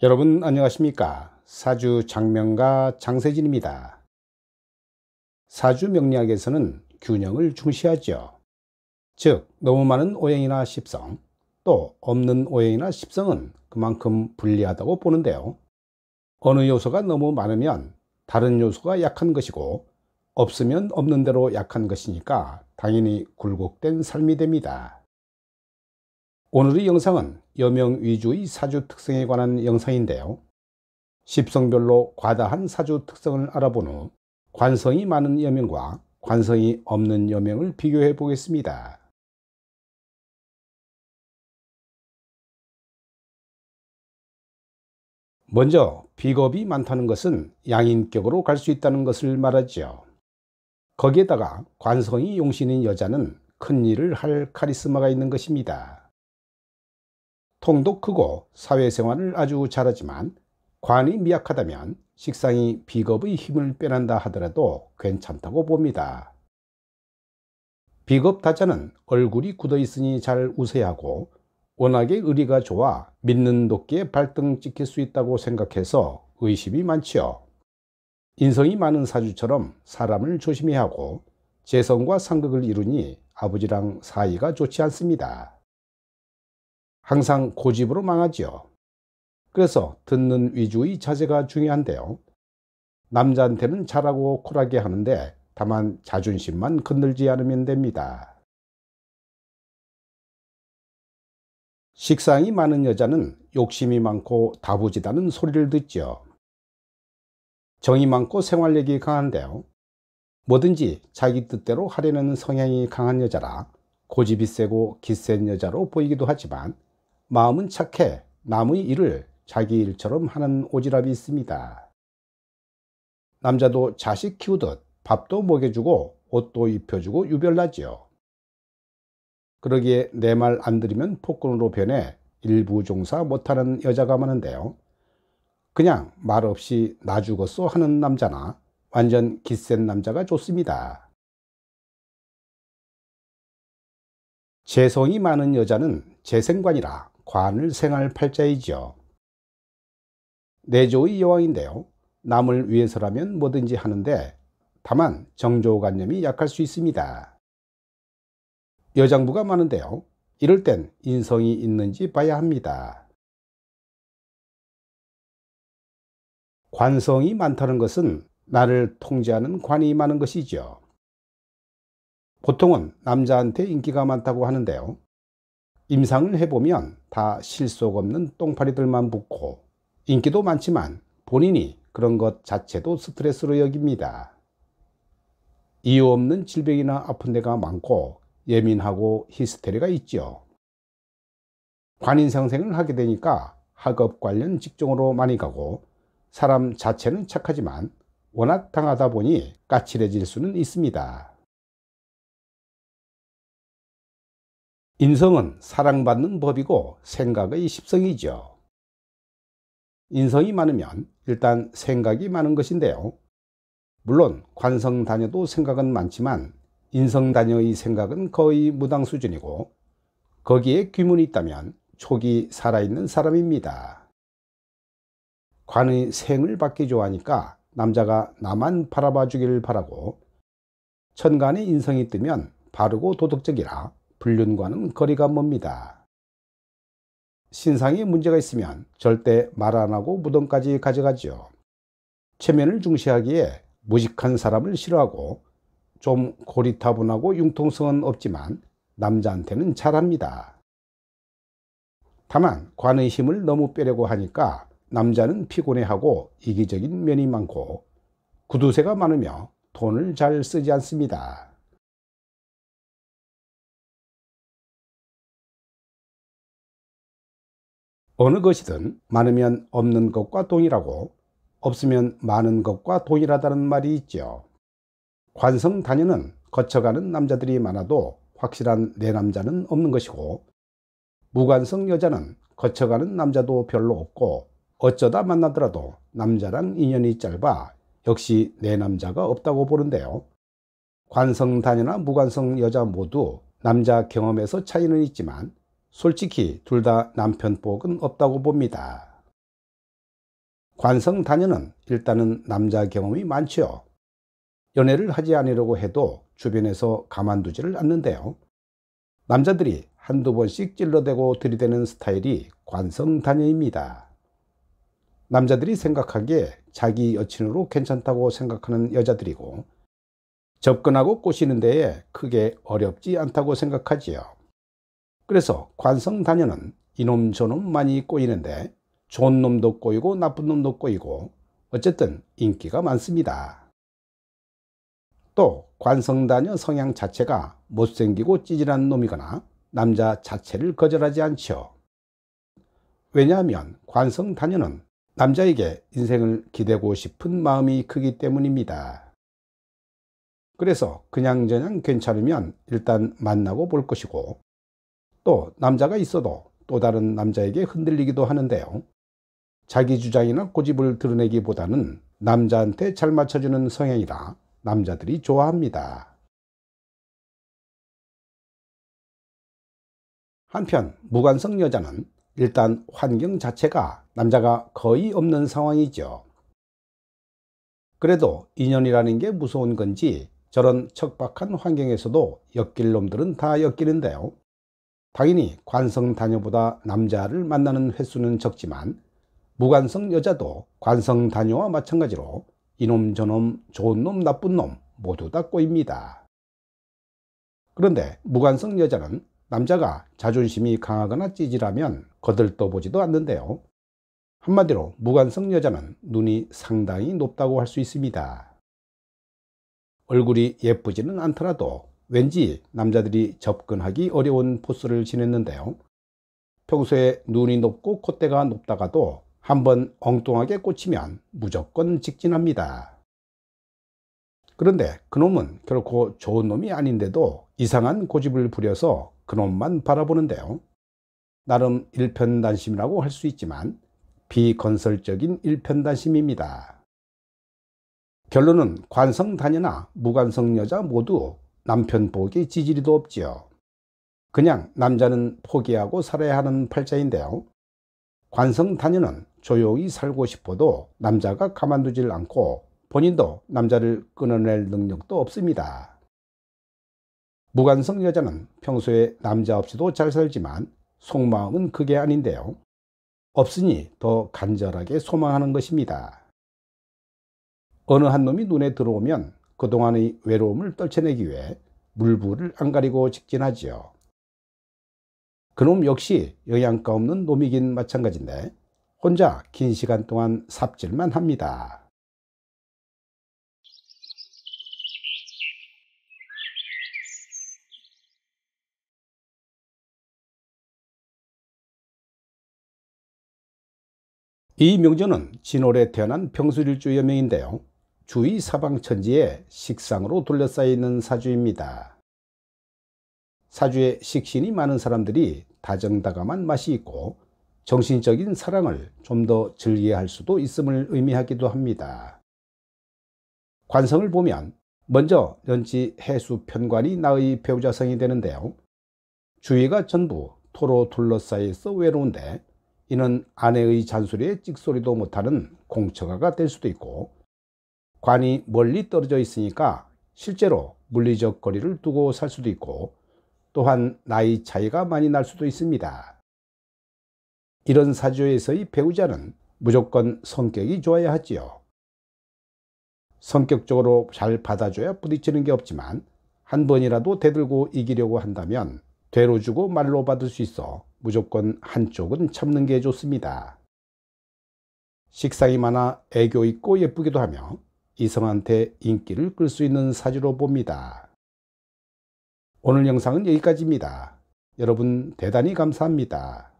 여러분 안녕하십니까? 사주 장명가 장세진입니다. 사주 명리학에서는 균형을 중시하죠. 즉 너무 많은 오행이나 십성 또 없는 오행이나 십성은 그만큼 불리하다고 보는데요. 어느 요소가 너무 많으면 다른 요소가 약한 것이고 없으면 없는 대로 약한 것이니까 당연히 굴곡된 삶이 됩니다 오늘의 영상은 여명 위주의 사주 특성에 관한 영상인데요. 십성별로 과다한 사주 특성을 알아본 후 관성이 많은 여명과 관성이 없는 여명을 비교해 보겠습니다. 먼저 비겁이 많다는 것은 양인격으로 갈 수 있다는 것을 말하지요. 거기에다가 관성이 용신인 여자는 큰 일을 할 카리스마가 있는 것입니다. 통도 크고 사회생활을 아주 잘하지만 관이 미약하다면 식상이 비겁의 힘을 빼난다 하더라도 괜찮다고 봅니다. 비겁 다자는 얼굴이 굳어 있으니 잘 웃어야 하고 워낙에 의리가 좋아 믿는 도끼에 발등 찍힐 수 있다고 생각해서 의심이 많지요. 인성이 많은 사주처럼 사람을 조심해야 하고 재성과 상극을 이루니 아버지랑 사이가 좋지 않습니다. 항상 고집으로 망하지요. 그래서 듣는 위주의 자세가 중요한데요. 남자한테는 잘하고 쿨하게 하는데 다만 자존심만 건들지 않으면 됩니다. 식상이 많은 여자는 욕심이 많고 다부지다는 소리를 듣죠. 정이 많고 생활력이 강한데요. 뭐든지 자기 뜻대로 하려는 성향이 강한 여자라 고집이 세고 기센 여자로 보이기도 하지만 마음은 착해 남의 일을 자기 일처럼 하는 오지랖이 있습니다. 남자도 자식 키우듯 밥도 먹여주고 옷도 입혀주고 유별나지요. 그러기에 내 말 안 들으면 폭군으로 변해 일부 종사 못하는 여자가 많은데요. 그냥 말 없이 나 죽었어 하는 남자나 완전 기센 남자가 좋습니다. 재성이 많은 여자는 재생관이라 관을 생할 팔자이죠. 내조의 여왕인데요. 남을 위해서라면 뭐든지 하는데 다만 정조관념이 약할 수 있습니다. 여장부가 많은데요. 이럴 땐 인성이 있는지 봐야 합니다. 관성이 많다는 것은 나를 통제하는 관이 많은 것이죠. 보통은 남자한테 인기가 많다고 하는데요. 임상을 해보면 다 실속 없는 똥파리들만 붙고 인기도 많지만 본인이 그런 것 자체도 스트레스로 여깁니다. 이유 없는 질병이나 아픈 데가 많고 예민하고 히스테리가 있죠. 관인상생을 하게 되니까 학업 관련 직종으로 많이 가고 사람 자체는 착하지만 워낙 당하다 보니 까칠해질 수는 있습니다. 인성은 사랑받는 법이고 생각의 십성이죠. 인성이 많으면 일단 생각이 많은 것인데요. 물론 관성 다녀도 생각은 많지만 인성 다녀의 생각은 거의 무당 수준이고 거기에 귀문이 있다면 촉이 살아있는 사람입니다. 관의 생을 받기 좋아하니까 남자가 나만 바라봐 주기를 바라고 천간에 인성이 뜨면 바르고 도덕적이라 불륜과는 거리가 멉니다. 신상에 문제가 있으면 절대 말 안 하고 무덤까지 가져가죠. 체면을 중시하기에 무식한 사람을 싫어하고 좀 고리타분하고 융통성은 없지만 남자한테는 잘합니다. 다만 관의 힘을 너무 빼려고 하니까 남자는 피곤해하고 이기적인 면이 많고 구두쇠가 많으며 돈을 잘 쓰지 않습니다. 어느 것이든 많으면 없는 것과 동일하고 없으면 많은 것과 동일하다는 말이 있죠. 관성 단연은 거쳐가는 남자들이 많아도 확실한 내 남자는 없는 것이고 무관성 여자는 거쳐가는 남자도 별로 없고 어쩌다 만나더라도 남자랑 인연이 짧아 역시 내 남자가 없다고 보는데요. 관성 단연나 무관성 여자 모두 남자 경험에서 차이는 있지만 솔직히 둘 다 남편 복은 없다고 봅니다. 관성다녀는 일단은 남자 경험이 많죠. 연애를 하지 않으려고 해도 주변에서 가만두지를 않는데요. 남자들이 한두 번씩 찔러대고 들이대는 스타일이 관성다녀입니다. 남자들이 생각하기에 자기 여친으로 괜찮다고 생각하는 여자들이고 접근하고 꼬시는 데에 크게 어렵지 않다고 생각하지요. 그래서 관성다녀는 이놈 저놈 많이 꼬이는데 좋은 놈도 꼬이고 나쁜 놈도 꼬이고 어쨌든 인기가 많습니다. 또 관성다녀 성향 자체가 못생기고 찌질한 놈이거나 남자 자체를 거절하지 않죠. 왜냐하면 관성다녀는 남자에게 인생을 기대고 싶은 마음이 크기 때문입니다. 그래서 그냥저냥 괜찮으면 일단 만나고 볼 것이고 또 남자가 있어도 또 다른 남자에게 흔들리기도 하는데요. 자기 주장이나 고집을 드러내기보다는 남자한테 잘 맞춰주는 성향이라 남자들이 좋아합니다. 한편 무관성 여자는 일단 환경 자체가 남자가 거의 없는 상황이죠. 그래도 인연이라는 게 무서운 건지 저런 척박한 환경에서도 엮일 놈들은 다 엮이는데요. 당연히 관성 다녀보다 남자를 만나는 횟수는 적지만 무관성 여자도 관성 다녀와 마찬가지로 이놈 저놈 좋은 놈 나쁜 놈 모두 다 꼬입니다. 그런데 무관성 여자는 남자가 자존심이 강하거나 찌질하면 거들떠보지도 않는데요. 한마디로 무관성 여자는 눈이 상당히 높다고 할 수 있습니다. 얼굴이 예쁘지는 않더라도 왠지 남자들이 접근하기 어려운 포스를 지냈는데요. 평소에 눈이 높고 콧대가 높다가도 한번 엉뚱하게 꽂히면 무조건 직진합니다. 그런데 그놈은 결코 좋은 놈이 아닌데도 이상한 고집을 부려서 그놈만 바라보는데요. 나름 일편단심이라고 할 수 있지만 비건설적인 일편단심입니다. 결론은 관성 다녀나 무관성 여자 모두 남편 보기 지지리도 없지요. 그냥 남자는 포기하고 살아야 하는 팔자인데요. 관성다녀는 조용히 살고 싶어도 남자가 가만두질 않고 본인도 남자를 끊어낼 능력도 없습니다. 무관성 여자는 평소에 남자 없이도 잘 살지만 속마음은 그게 아닌데요. 없으니 더 간절하게 소망하는 것입니다. 어느 한 놈이 눈에 들어오면 그동안의 외로움을 떨쳐내기 위해 물불을 안 가리고 직진하지요. 그놈 역시 영양가 없는 놈이긴 마찬가지인데 혼자 긴 시간 동안 삽질만 합니다. 이 명절은 진월에 태어난 병술일주 여명인데요. 주위 사방천지에 식상으로 둘러싸여 있는 사주입니다. 사주에 식신이 많은 사람들이 다정다감한 맛이 있고 정신적인 사랑을 좀 더 즐겨야 할 수도 있음을 의미하기도 합니다. 관성을 보면 먼저 연지 해수 편관이 나의 배우자성이 되는데요. 주위가 전부 토로 둘러싸여 있어 외로운데 이는 아내의 잔소리에 찍소리도 못하는 공처가가 될 수도 있고 관이 멀리 떨어져 있으니까 실제로 물리적 거리를 두고 살 수도 있고 또한 나이 차이가 많이 날 수도 있습니다. 이런 사주에서의 배우자는 무조건 성격이 좋아야 하지요. 성격적으로 잘 받아줘야 부딪히는 게 없지만 한 번이라도 대들고 이기려고 한다면 되로 주고 말로 받을 수 있어 무조건 한쪽은 참는 게 좋습니다. 식상이 많아 애교 있고 예쁘기도 하며 이성한테 인기를 끌 수 있는 사주로 봅니다. 오늘 영상은 여기까지입니다. 여러분 대단히 감사합니다.